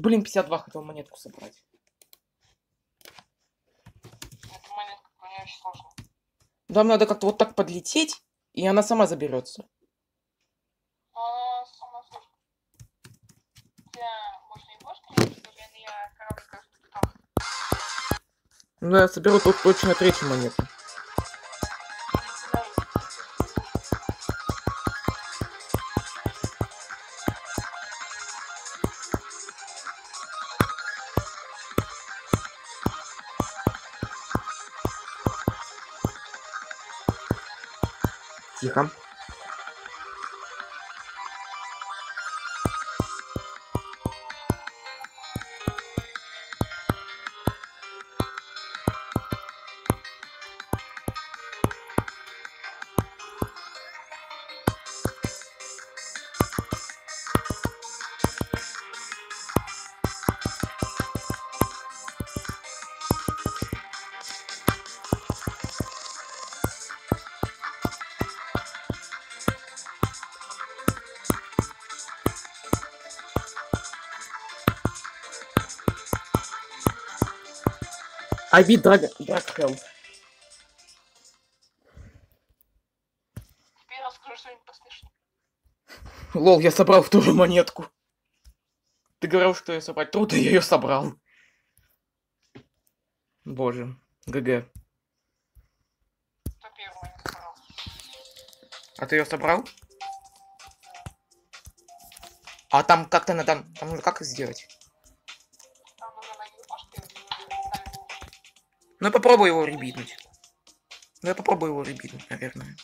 Блин, 52 хотел монетку собрать. Это монетка, мне очень сложно. Нам надо как-то вот так подлететь, и она сама заберется. Ну, я соберу тут точно третью монету. 你看 I beat Drag Draghelp. Теперь расскажу что-нибудь посмешнее. Лол, я собрал вторую монетку. Ты говорил, что ее собрать трудно, я ее собрал. Боже, ГГ. А ты ее собрал? А там как-то надо... Там нужно как сделать? Ну попробую его ребитнуть. Ну я попробую его ребитнуть, наверное.